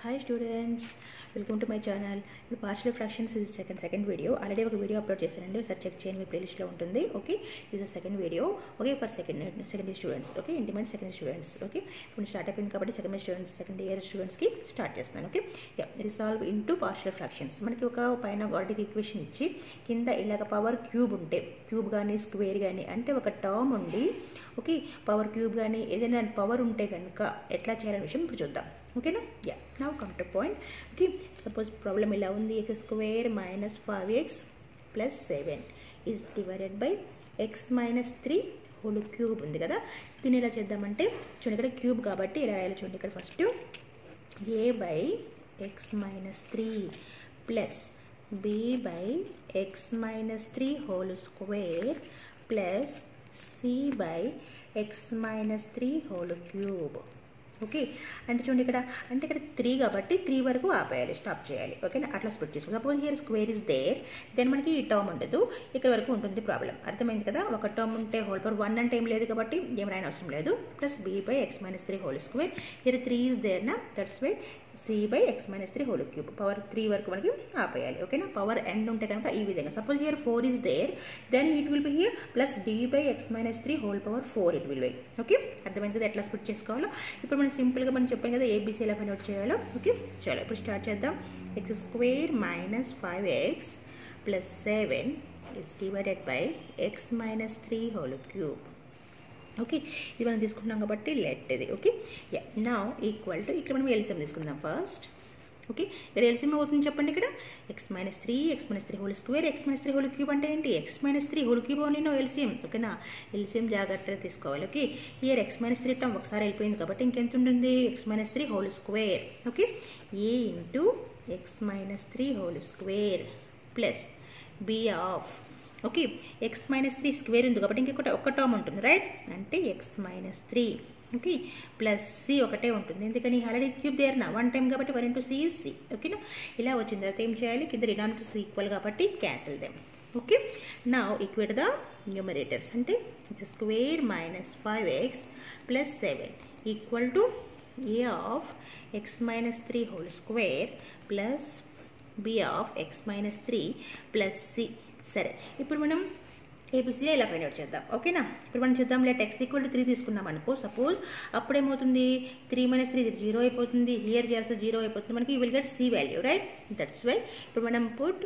Hi students welcome to my channel ఇప్పుడు partial fractions ఇది second second video already ఒక video upload చేశానండి. ఒకసారి చెక్ చేయండి మీ ప్లేలిస్ట్లో ఉంటుంది. ఓకే ఇది second video okay for second second year students okay intermediate second students okay ఇప్పుడు స్టార్ట్ అయిపోయింది కాబట్టి సెకండ్ స్టూడెంట్స్ సెకండ్ ఇయర్ స్టూడెంట్స్కి స్టార్ట్ చేస్తాను okay resolve into partial fractions మనకి ఒక పైన గాడికి ఈక్వేషన్ ఇచ్చి కింద ఇలాగ పవర్ క్యూబ్ ఉంటే క్యూబ్ కానీ స్క్వేర్ కానీ అంటే ఒక టర్మ్ ఉండి ఓకే పవర్ క్యూబ్ కానీ ఏదైనా పవర్ ఉంటే కనుక ఎట్లా చేయాలనే విషయం ఇప్పుడు చూద్దాం. ఓకేనా yeah now come to point okay suppose problem ఇలా ఉంది x square minus five x plus seven is divided by x minus three whole cube ఉంది కదా? దీన్ని ఎలా చేద్దామంటే చూడండి ఇక్కడ క్యూబ్ కాబట్టి ఇలా రాయాలి చూడండి ఇక్కడ first a by x minus three plus b by x minus three whole square plus c by x minus three whole cube okay అంటే చూడండి ఇక్కడ అంటే ఇక్కడ త్రీ కాబట్టి త్రీ వరకు ఆపేయాలి స్టాప్ చేయాలి. ఓకేనా అట్లా స్ప్లిట్ చేసుకోండి suppose here square is there then మనకి ఈ టర్మ్ ఉండదు. ఇక్కడ వరకు ఉంటుంది ప్రాబ్లం అర్థమైంది కదా? ఒక టర్మ్ ఉంటే హోల్ పవర్ వన్ అంటే ఏం లేదు కాబట్టి ఏమైనా అవసరం లేదు. Plus b by x minus three whole square ఇక్కడ త్రీ ఇస్ దేర్ నా that's way c by x minus three whole cube power three వరకు మనకి ఆపేయాలి. ఓకేనా పవర్ ఎండ్ ఉంటే కనుక ఈ విధంగా. Suppose here four is there then it will be here plus d by x minus three whole power four it will by okay అర్థమైంది కదా? ఎట్లా స్ప్లిట్ చేసుకోవాలో? ఇప్పుడు మనం సింపుల్గా మనం చెప్పాం కదా ఏబీసీ ఎలా కన్వర్ట్ చేయాలో? ఓకే చాలా. ఇప్పుడు స్టార్ట్ చేద్దాం. X square minus five x plus seven is divided by x minus three whole cube okay ఇది మనం తీసుకుంటున్నాం కాబట్టి లెట్ ఇది. ఓకే నా ఈక్వల్ టు ఇక్కడ మనం ఎల్సిఎం తీసుకుందాం ఫస్ట్ ఓకే ఇక్కడ ఎల్సిఎం అవుతుంది చెప్పండి ఇక్కడ? X minus three x minus three whole square x minus three whole cube అంటే ఏంటి? X minus three whole cube only no LCM ఓకేనా ఎల్సిఎం జాగ్రత్తగా తీసుకోవాలి. Okay here x minus three term ఒకసారి వెళ్ళిపోయింది కాబట్టి ఇంకెంత ఉంటుంది? X minus three whole square okay a into x minus three whole square plus b of okay x minus three square ఉంది కాబట్టి ఇంకొకటి ఒక టర్మ్ ఉంటుంది రైట్ అంటే x minus three okay? Plus c ఒకటే ఉంటుంది. ఎందుకని? ఆల్రెడీ క్యూబ్ దేర్నా వన్ టైం కాబట్టి వన్ ఇంటూ సి సి ఓకేనా ఇలా వచ్చిన తర్వాత ఏం చేయాలి? కింద డినామినేటర్స్ ఈక్వల్ కాబట్టి క్యాన్సిల్ దేమ్ ఓకే? నా ఈక్వేట్ ద న్యూమరేటర్స్ అంటే square minus five x plus seven equal to a of x minus three whole square plus b of x minus three plus c సరే ఇప్పుడు మనం ఏబిసిలో ఇలా find out చేద్దాం? ఓకేనా ఇప్పుడు మనం చూద్దాం let x equal to three తీసుకున్నాం అనుకో సపోజ్ అప్పుడేమవుతుంది? త్రీ మైనస్ త్రీ జీరో అయిపోతుంది. హియర్ చేయాల్సి జీరో అయిపోతుంది. మనకి will get c value right that's why ఇప్పుడు మనం పుట్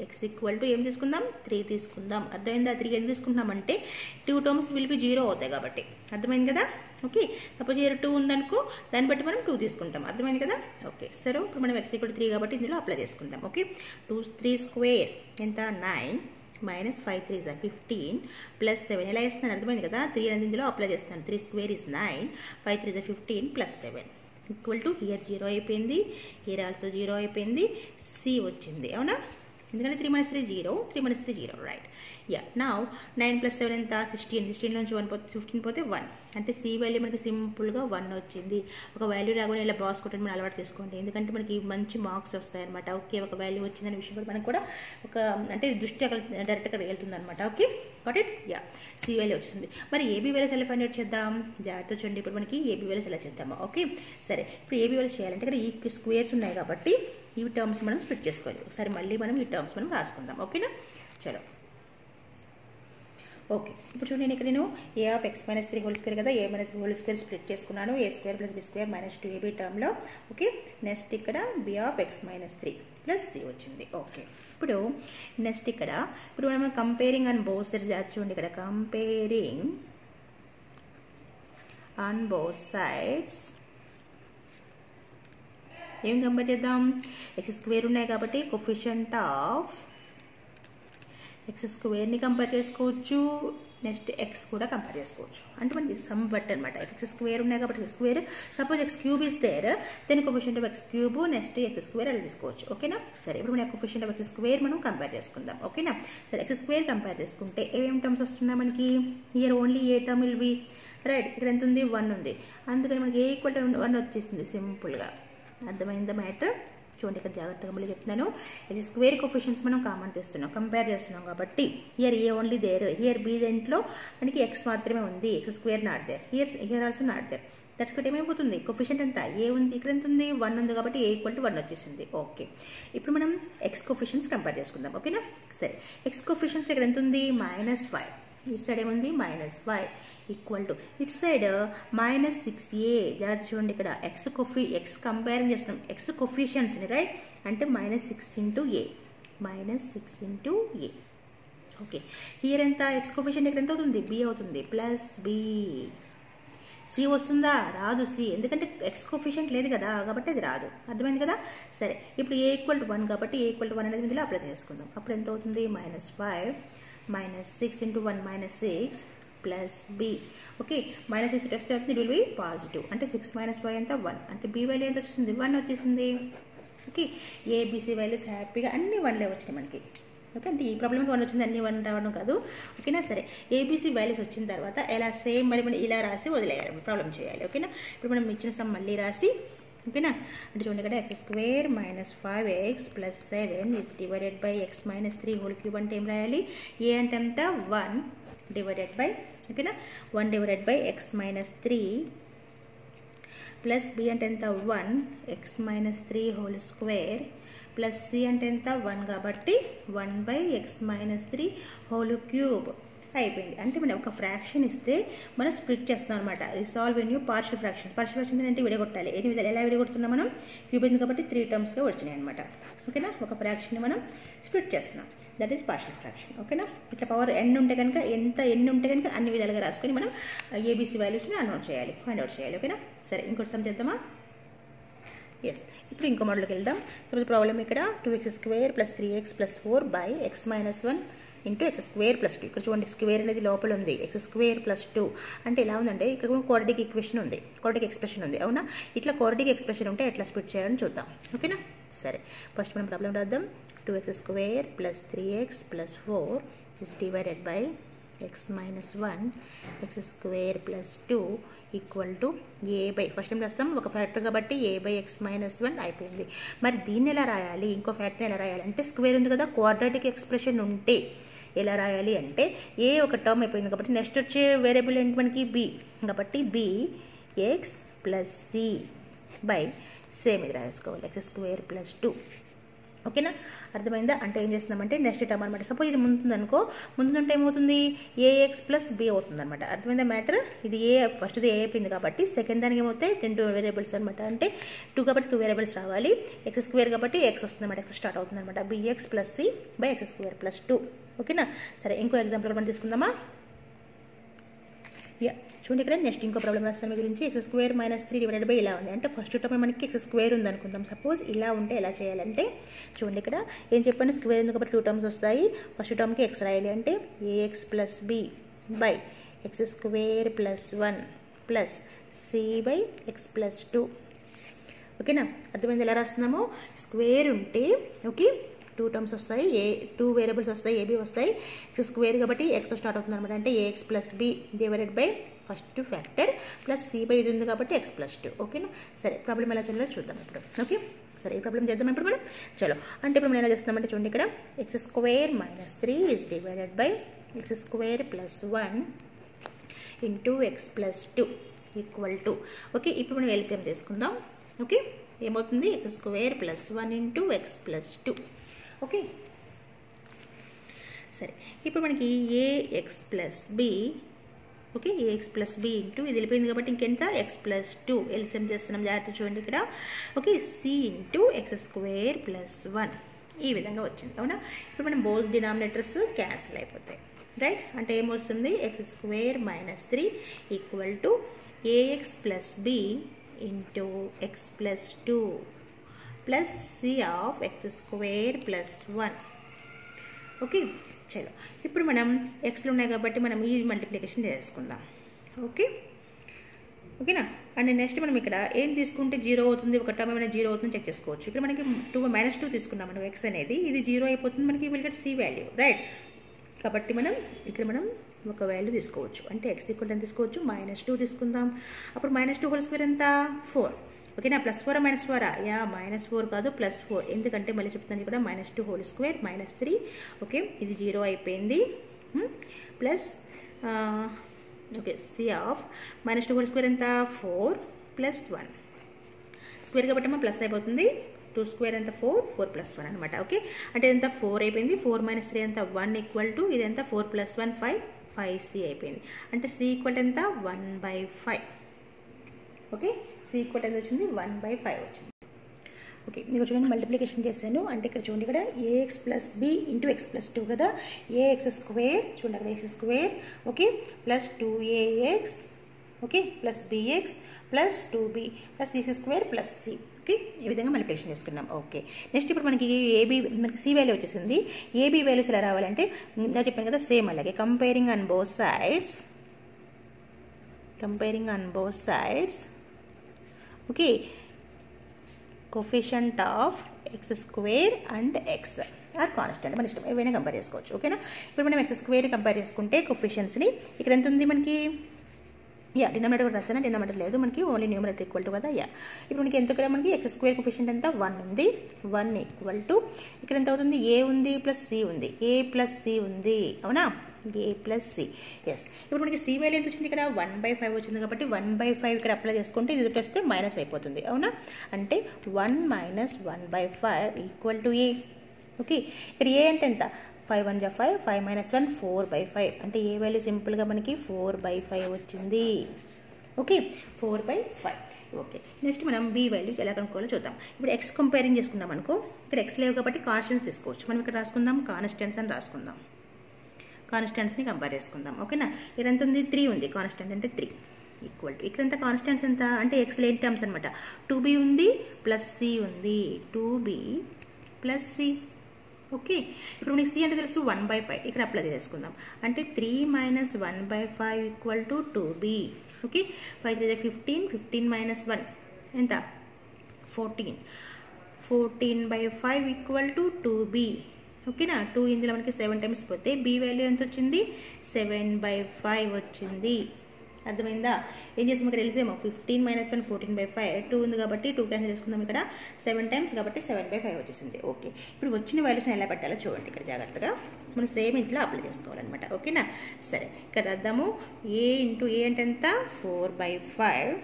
ఎక్స్ ఈక్వల్ టు ఏం తీసుకుందాం? త్రీ తీసుకుందాం. అర్థమైందా? త్రీ ఎందుకు తీసుకుంటున్నామంటే two terms will be zero అవుతాయి కాబట్టి. అర్థమైంది కదా? ఓకే సపోజ్ ఇయర్ టూ ఉందనుకో దాన్ని బట్టి మనం టూ తీసుకుంటాం. అర్థమైంది కదా? ఓకే సరే ఇప్పుడు మనం ఎక్స్ ఈక్వల్ త్రీ కాబట్టి ఇందులో అప్లై చేసుకుందాం. ఓకే టూ త్రీ స్క్వేర్ ఎంత? Nine minus five three sir fifteen plus seven ఇలా వేస్తున్నాను అర్థమైంది కదా? త్రీ అనేది ఇందులో అప్లై చేస్తాను three square is nine five three sir fifteen plus seven equal to here zero అయిపోయింది. ఇయర్ ఆల్సో జీరో అయిపోయింది. సి వచ్చింది. అవునా? ఎందుకంటే three minus three zero three minus three zero right yeah నా నైన్ ప్లస్ సెవెన్ ఎంత? Sixteen sixteen నుంచి one పోతే fifteen పోతే వన్ అంటే సి వాల్యూ మనకి సింపుల్గా వన్ వచ్చింది. ఒక వాల్యూ రాగానే ఇలా బాక్స్ కొట్టడం మనం అలవాటు చేసుకోండి. ఎందుకంటే మనకి మంచి మార్క్స్ వస్తాయన్నమాట. ఓకే ఒక వాల్యూ వచ్చిందనే విషయం కూడా మనకు కూడా ఒక అంటే దృష్టి అక్కడ డైరెక్ట్గా వెళ్తుంది అనమాట okay what it yeah c value వచ్చింది. మరి ఏబీ వాల్యూస్ ఎలా ఫైండ్ అవుట్ చేద్దాం? జాగ్రత్త చూడండి. ఇప్పుడు మనకి ఏబీ వాల్యూస్ ఎలా చేద్దామా? ఓకే సరే. ఇప్పుడు ఏబీ వాల్యూస్ చేయాలంటే ఇక్కడ ఈ స్క్వేర్స్ ఉన్నాయి కాబట్టి ఈ టర్మ్స్ మనం స్ప్లిట్ చేసుకోవాలి. ఒకసారి మళ్ళీ మనం ఈ టర్మ్స్ మనం రాసుకుందాం. ఓకేనా చలో. ఓకే. ఇప్పుడు చూడండి ఇక్కడ నేను a of x minus three whole square కదా a minus b whole square split చేసుకున్నాను. A square plus b square minus two a b టర్మ్లో ఓకే. నెక్స్ట్ ఇక్కడ b of x minus three plus c వచ్చింది. Okay. ఇప్పుడు next ఇక్కడ ఇప్పుడు మనం comparing and both sides చూడండి ఇక్కడ. కంపేరింగ్ ఆన్ బోత్ సైడ్స్ ఏం కంపేర్ చేద్దాం? ఎక్స్ స్క్వేర్ ఉన్నాయి కాబట్టి కొఫిషియంట్ ఆఫ్ ఎక్స్ స్క్వేర్ని కంపేర్ చేసుకోవచ్చు. నెక్స్ట్ ఎక్స్ కూడా కంపేర్ చేసుకోవచ్చు. అంటే మనకి సమ్ బట్ అనమాట ఎక్స్ స్క్వేర్ ఉన్నాయి కాబట్టి x square suppose x cube is there then coefficient of x cube next x square అలా తీసుకోవచ్చు. ఓకేనా సరే ఇప్పుడు మనం కొఫిషియంట్ ఆఫ్ ఎక్స్ స్క్వేర్ మనం కంపేర్ చేసుకుందాం. ఓకేనా సరే ఎక్స్ స్క్వేర్ కంపేర్ చేసుకుంటే ఏమేమి టర్మ్స్ వస్తున్నాయి మనకి? Year only a term will be right ఇక్కడ ఎంత ఉంది? వన్ ఉంది. అందుకని మనకి ఏ ఈక్వల్ వన్ వచ్చేసింది సింపుల్గా. అర్థమైందా మ్యాటర్? చూడండి ఇక్కడ జాగ్రత్తగా మళ్ళీ చెప్తున్నాను. ఇది స్క్వేర్ కొఫిషియన్స్ మనం కామన్ తెస్తున్నాం కంపేర్ చేస్తున్నాం కాబట్టి here a only there here be దేంట్లో మనకి ఎక్స్ మాత్రమే ఉంది x square not there here here also not there that's ఏమైపోతుంది? కొఫిషియంట్ ఎంత? ఏ ఉంది ఇక్కడ ఎంత ఉంది? వన్ ఉంది కాబట్టి ఏ ఈక్వల్ టు వన్ వచ్చేసింది. ఓకే ఇప్పుడు మనం ఎక్స్ కొఫిషియన్స్ కంపేర్ చేసుకుందాం. ఓకేనా సరే. ఎక్స్ కొఫిషియన్స్ ఇక్కడ ఎంత ఉంది? మైనస్ ఫైవ్ ఇటు సైడ్ ఏముంది? Minus y equal to. It side minus six a. జాగ్రత్త చూడండి ఇక్కడ. ఎక్స్ కొఫి ఎక్స్ కంపేరింగ్ చేస్తున్నాం. ఎక్స్ కొఫిషియన్స్ని రైట్ అంటే minus six into a. Minus six into a. Okay. Here ఎంత? ఎక్స్ కొఫిషియన్ ఇక్కడ ఎంత అవుతుంది? బి అవుతుంది. ప్లస్ బి సి వస్తుందా? రాదు. సి ఎందుకంటే ఎక్స్ కోఫిషియంట్ లేదు కదా. కాబట్టి అది రాదు. అర్థమైంది కదా? సరే. ఇప్పుడు ఏ ఈక్వల్ టు వన్ కాబట్టి ఏ ఈక్వల్ టు వన్ అనేది ఇందులో అప్లై చేసుకుందాం. అప్పుడు ఎంత అవుతుంది? Minus five minus six into one minus six plus b okay minus six వస్తే అవుతుంది ఇట్ విల్ బి పాజిటివ్ అంటే సిక్స్ మైనస్ ఫైవ్ ఎంత? వన్ అంటే బి వాల్యూ ఎంత వచ్చింది వన్ వచ్చేసింది. ఓకే ఏబిసి వాల్యూస్ హ్యాపీగా అన్ని వన్లే వచ్చినాయి మనకి. ఓకే అంటే ఈ ప్రాబ్లమ్కి వన్ వచ్చింది అన్ని వన్ రావడం కాదు. ఓకేనా సరే. ఏబీసీ వాల్యూస్ వచ్చిన తర్వాత ఎలా సేమ్ మరి మనం ఇలా రాసి వదిలేయాలి ప్రాబ్లం చేయాలి. ఓకేనా ఇప్పుడు మనం ఇచ్చిన సమ్ మళ్ళీ రాసి ఓకేనా అంటే చూడండి ఇక్కడ x square minus five x plus seven is divided by x minus three whole cube అంటే ఏం రాయాలి ఏ అంటే ఎంత వన్ డివైడెడ్ బై ఓకేనా one divided by x minus three plus b అంటే ఎంత one x minus three whole square plus c అంటే ఎంత వన్ కాబట్టి one by x minus three whole cube అయిపోయింది. అంటే మనం ఒక ఫ్రాక్షన్ ఇస్తే మనం స్ప్లిట్ చేస్తున్నాం అనమాట resolve into partial fraction partial fraction అంటే విడగొట్టాలి. ఎన్ని విధాలు? ఎలా విడగొడుతున్నాం మనం? క్యూబ్ కాబట్టి త్రీ టర్మ్స్గా వచ్చినాయి అనమాట ఓకేనా? ఒక ఫ్రాక్షన్ మనం స్ప్లిట్ చేస్తున్నాం. దట్ ఈస్ పార్షల్ ఫ్రాక్షన్ ఓకేనా? ఇట్లా పవర్ ఎన్ ఉంటే కనుక ఎంత ఎన్ని ఉంటే కనుక అన్ని విధాలుగా రాసుకొని మనం ఏబీసీ వాల్యూస్ని అనౌట్ చేయాలి. ఫైండ్ అవుట్ చేయాలి. ఓకేనా? సరే ఇంకోటి సమ్ చేద్దామా? ఎస్ ఇప్పుడు ఇంకో మోడల్కి వెళ్దాం. సపోజ్ ప్రాబ్లం ఇక్కడ two X square plus three X plus four by X minus one into X square plus two. ఇక్కడ చూడండి స్క్వేర్ అనేది లోపల ఉంది. X square plus two. అంటే ఎలా ఉందంటే ఇక్కడ కూడా క్వాడ్రిటిక్ ఈక్వేషన్ ఉంది. క్వాడ్రిటిక్ ఎక్స్ప్రెషన్ ఉంది. అవునా? ఇట్లా క్వాడ్రిటిక్ ఎక్స్ప్రెషన్ ఉంటే ఎట్లా స్ప్లిట్ చేయాలని చూద్దాం. ఓకేనా? సరే. ఫస్ట్ మనం ప్రాబ్లం రాద్దాం. Two x square plus three x plus four is divided by x minus one. X square plus two equal to a by. First time రాస్తాం? ఒక ఫ్యాక్టర్ కాబట్టి a by x minus one అయిపోయింది. మరి దీన్ని ఎలా రాయాలి? ఇంకో ఫ్యాక్టర్ ఎలా రాయాలి? అంటే స్క్వేర్ ఉంది కదా కోఆర్డినేటిక్ ఎక్స్ప్రెషన్ ఉంటే ఎలా రాయాలి అంటే ఏ ఒక టర్మ్ అయిపోయింది కాబట్టి నెక్స్ట్ వచ్చే వేరియబుల్ ఏంటి మనకి? బి కాబట్టి b x plus c by same ఇది రాసుకోవాలి ఎక్స్ స్క్వేర్ ప్లస్ టూ ఓకేనా? అర్థమైందా? అంటే ఏం చేస్తున్నామంటే నెక్స్ట్ టర్మ్ అనమాట సపోజ్ ఇది ముందుందనుకో ముందుంటే ఏమవుతుంది? ఏఎక్స్ ప్లస్ బి అవుతుంది అనమాట అర్థమైందా మ్యాటర్ ఇది ఏ ఫస్ట్ది ఏ అయిపోయింది కాబట్టి సెకండ్ దానికి ఏమవుతాయి? రెండు వేరియబుల్స్ అనమాట అంటే టూ కాబట్టి టూ వేరియబుల్స్ రావాలి. ఎక్స్ స్క్వేర్ కాబట్టి ఎక్స్ వస్తుంది అనమాట ఎక్స్ స్టార్ట్ అవుతుంది అనమాట b x plus c by x square plus two ఓకేనా? సరే ఇంకో ఎగ్జాంపుల్ మనం తీసుకుందామా? యా చూడండి ఇక్కడ నెక్స్ట్ ఇంకో ప్రాబ్లం రాస్తాను మీ గురించి. X square minus three divided by ఇలా ఉంది. అంటే ఫస్ట్ టర్మ్ మనకి ఎక్స్ స్క్వేర్ ఉంది అనుకుందాం. సపోజ్ ఇలా ఉంటే ఎలా చేయాలంటే చూడండి ఇక్కడ ఏం చెప్పాను? స్క్వేర్ ఉంది కాబట్టి టూ టర్మ్స్ వస్తాయి? ఫస్ట్ టర్మ్కి ఎక్స్ రాయాలి అంటే a x plus b by x square plus one plus c by x plus two ఓకేనా? అర్థమైంది? ఎలా రాస్తున్నామో? స్క్వేర్ ఉంటే ఓకే టూ టర్మ్స్ వస్తాయి. ఏ టూ వేరియబుల్స్ వస్తాయి ఏబీ వస్తాయి. ఎక్స్ స్క్వేర్ కాబట్టి ఎక్స్తో స్టార్ట్ అవుతుంది అనమాట అంటే a x plus b divided by first factor plus c by ఇది ఉంది కాబట్టి ఎక్స్ ప్లస్ టూ. ఓకేనా? సరే ప్రాబ్లం ఎలా చేయాలో చూద్దాం ఇప్పుడు. ఓకే? సరే ఈ ప్రాబ్లం చేద్దాం ఇప్పుడు మనం. చలో. అంటే ఇప్పుడు మనం ఎలా చేస్తున్నామంటే చూడండి ఇక్కడ. X square minus three is divided by x square plus one into x plus two equal to. Okay ఇప్పుడు మనం ఎల్సిఎం తీసుకుందాం. ఓకే? ఏమవుతుంది? X square plus one into x plus two. Okay. సరే ఇప్పుడు మనకి a x plus b okay a x plus b into ఇది వెళ్ళిపోయింది కాబట్టి ఇంకెంత? X plus two. ఎల్సిఎం చేస్తున్నాం. జాగ్రత్త చూడండి ఇక్కడ. Okay C into X square plus one. ఈ విధంగా వచ్చింది. అవునా? ఇప్పుడు మనం బోల్స్ డినామినేటర్స్ క్యాన్సిల్ అయిపోతాయి. రైట్? అంటే ఏమొస్తుంది x square minus three equal to a x plus b into x plus two. Plus c of x square plus one okay చలో. ఇప్పుడు మనం ఎక్స్లు ఉన్నాయి కాబట్టి మనం ఈ మల్టిప్లికేషన్ చేసుకుందాం. ఓకే ఓకేనా అండ్ నెక్స్ట్ మనం ఇక్కడ ఏం తీసుకుంటే జీరో అవుతుంది? ఒక టర్మ్ ఏమైనా జీరో అవుతుంది చెక్ చేసుకోవచ్చు. ఇక్కడ మనకి టూ మైనస్ టూ తీసుకున్నాం మనం ఎక్స్ అనేది. ఇది జీరో అయిపోతుంది మనకి వీళ్ళకి సి వాల్యూ రైట్ కాబట్టి మనం ఇక్కడ మనం ఒక వాల్యూ తీసుకోవచ్చు. అంటే ఎక్స్ ఈక్వల్ ఎంత తీసుకోవచ్చు మైనస్ టూ తీసుకుందాం. అప్పుడు మైనస్ టూ హోల్ స్క్వేర్ ఎంత? ఫోర్ ఓకేనా? ప్లస్ ఫోర్ మైనస్ ఫోరా యా మైనస్ ఫోర్ కాదు ప్లస్ ఫోర్. ఎందుకంటే మళ్ళీ చెప్తాను ఇక్కడ minus two whole square minus three. Okay ఇది జీరో అయిపోయింది. Plus okay c of minus two whole square ఎంత? Four plus one. స్క్వేర్ కాబట్టి ప్లస్ అయిపోతుంది. టూ స్క్వేర్ ఎంత? ఫోర్ ఫోర్ ప్లస్ వన్ అనమాట ఓకే అంటే ఎంత? ఫోర్ అయిపోయింది. ఫోర్ మైనస్ త్రీ ఎంత? వన్ ఈక్వల్ టు ఇది ఎంత? Four plus one five. Five c అయిపోయింది. అంటే సి ఈక్వల్ ఎంత? One by five. Okay c equal ఎంత వచ్చింది వన్ బై ఫైవ్ వచ్చింది. ఓకే మీకు చూడండి మల్టిప్లికేషన్ చేశాను. అంటే ఇక్కడ చూడండి ఇక్కడ a x plus b into x plus two కదా? ఏఎక్స్ స్క్వేర్ చూడండి అక్కడ x square okay plus two a x okay plus b x plus two b plus six square plus c okay ఈ విధంగా మల్టిప్లికేషన్ చేసుకున్నాం okay next ఇప్పుడు మనకి AB మనకి C value వచ్చేసింది. ఏబీ వాల్యూస్ ఎలా రావాలంటే ఇంకా చెప్పాను కదా సేమ్ అలాగే. Comparing on both sides comparing on both sides okay. Coefficient of x square and x or constant మన ఇష్టం ఏవైనా కంపేర్ చేసుకోవచ్చు. ఓకేనా ఇప్పుడు మనం ఎక్స్ స్క్వేర్ కంపేర్ చేసుకుంటే కొఫిషియన్స్ని ఇక్కడ ఎంత ఉంది మనకి? యా డినామినేటర్ రాసానా డినామినేటర్ లేదు. మనకి ఓన్లీ న్యూమినేటర్ ఈక్వల్ టు కదా? యా ఇప్పుడు మనకి ఎంత కూడా మనకి? ఎక్స్ స్క్వేర్ కొఫిషియంట్ ఎంత? వన్ ఉంది. వన్ ఈక్వల్ టు ఇక్కడ ఎంత అవుతుంది? ఏ ఉంది ప్లస్ సి ఉంది. ఏ ప్లస్ సి ఉంది. అవునా? ఏ ప్లస్ సి ఎస్ ఇప్పుడు మనకి సి వాల్యూ ఎంత వచ్చింది ఇక్కడ? వన్ బై ఫైవ్ వచ్చింది కాబట్టి వన్ బై ఫైవ్ ఇక్కడ అప్లై చేసుకుంటే ఇది వస్తే మైనస్ అయిపోతుంది. అవునా? అంటే one minus one by five equal to a okay ఇక్కడ ఏ అంటే ఎంత? ఫైవ్ వన్ జా five five minus one four by five అంటే ఏ వాల్యూ సింపుల్గా మనకి ఫోర్ బై ఫైవ్ వచ్చింది. Okay four by five okay next మనం బి వాల్యూస్ ఎలా కనుక్కోవాలో చూద్దాం. ఇప్పుడు ఎక్స్ కంపేరింగ్ చేసుకున్నాం అనుకో ఇక్కడ ఎక్స్ లేవు కాబట్టి కాన్స్టెంట్స్ తీసుకోవచ్చు. మనం ఇక్కడ రాసుకుందాం కాన్స్టెంట్స్ అని రాసుకుందాం. కాన్స్టెంట్స్ని కంపేర్ చేసుకుందాం. ఓకేనా? ఇక్కడ ఎంత ఉంది? త్రీ ఉంది. కాన్స్టెంట్ అంటే త్రీ. ఈక్వల్ టు ఇక్కడంతా కాన్స్టెంట్స్ ఎంత? అంటే ఎక్స్ టర్మ్స్ అనమాట టూ బి ఉంది ప్లస్ సి ఉంది. Two b plus c. Okay. ఇప్పుడు మనకి సి అంటే తెలుసు వన్ బై ఫైవ్. ఇక్కడ అప్లై చేసుకుందాం. అంటే three minus one by five equal to two b. Okay? Five three fifteen. Fifteen minus one. ఎంత? Fourteen. Fourteen by five equal to two b. ఓకేనా? Two ఇందులో మనకి సెవెన్ టైమ్స్ పోతే B value ఎంత వచ్చింది సెవెన్ బై ఫైవ్ వచ్చింది. అర్థమైందా? ఏం చేసాం ఇక్కడ తెలిసేమో fifteen minus one fourteen by five. Two ఉంది కాబట్టి టూ క్యాన్సిల్ చేసుకుందాం ఇక్కడ. సెవెన్ టైమ్స్ కాబట్టి సెవెన్ బై ఫైవ్ వచ్చేసింది. ఓకే. ఇప్పుడు వచ్చిన వాల్యూస్ని ఎలా పెట్టాలో చూడండి ఇక్కడ జాగ్రత్తగా. మనం సేమ్ ఇంట్లో అప్లై చేసుకోవాలన్నమాట. ఓకేనా? సరే. ఇక్కడ రాద్దాము. ఏ ఇంటూ ఏ అంటే ఎంత? Four by five.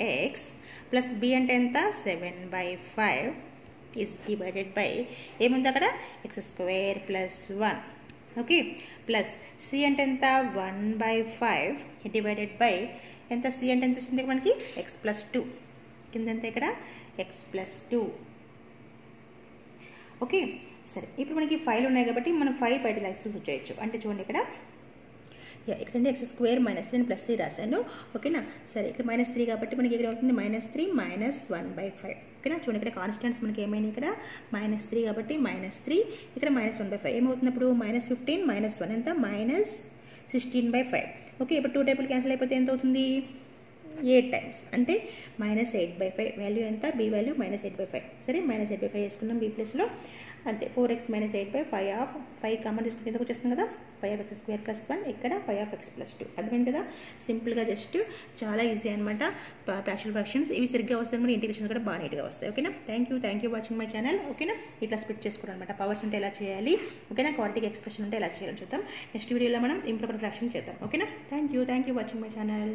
X plus b అంటే ఎంత? Seven by five. Is divided by ఏముంది అక్కడ x square plus one okay plus c అంటే ఎంత? One by five divided by ఎంత? సి అంటే ఎంత వచ్చింది మనకి? ఎక్స్ ప్లస్ టూ కింద ఎంత ఇక్కడ? ఎక్స్ ప్లస్ టూ ఓకే సరే. ఇప్పుడు మనకి ఫైవ్ ఉన్నాయి కాబట్టి మనం ఫైవ్ బయట లైక్స్ చేయొచ్చు అంటే చూడండి ఇక్కడ. ఇక్కడ x square minus three plus three రాశాను. ఓకేనా సరే ఇక్కడ మైనస్ త్రీ కాబట్టి మనకి ఇక్కడ అవుతుంది? Minus three minus one by five ఓకేనా చూడండి ఇక్కడ కాన్స్టెంట్స్ మనకి ఏమైనా ఇక్కడ? మైనస్ త్రీ కాబట్టి మైనస్ త్రీ ఇక్కడ మైనస్ వన్ బై ఫైవ్ ఏమవుతున్నప్పుడు? మైనస్ ఫిఫ్టీన్ మైనస్ వన్ ఎంత? Minus sixteen by five okay ఇప్పుడు టూ టైపులు క్యాన్సిల్ అయిపోతే ఎంత అవుతుంది ఎయిట్ టైమ్స్ అంటే minus eight by five value ఎంత? B value minus eight by five సరే? మైనస్ ఎయిట్ బై ఫైవ్ చేసుకున్నాం బీ ప్లేస్లో అంతే. Four x minus eight by five of five common తీసుకుంటే ఎందుకు వచ్చేస్తుంది కదా? Five of x square plus one ఇక్కడ five of x plus two అర్థమైంది కదా? సింపుల్గా జస్ట్ చాలా ఈజీ అనమాట ప్రాక్టికల్ ఫ్రాక్షన్స్ ఇవి సరిగ్గా వస్తాయి మన ఇంటిగ్రేషన్ కూడా బాగా నీట్గా వస్తాయి. ఓకేనా thank you thank you watching my channel ఓకేనా ఇట్లా స్ప్లిట్ చేసుకోవడం అనమాట పవర్స్ ఉంటే ఎలా చేయాలి? ఓకేనా క్వాలిటీ ఎక్స్ప్రెషన్ ఉంటే ఎలా చేయాలని చూద్దాం. నెక్స్ట్ వీడియోలో మనం ఇంప్రూవ్ ఫ్రాక్షన్ చేద్దాం. ఓకేనా thank you thank you watching my channel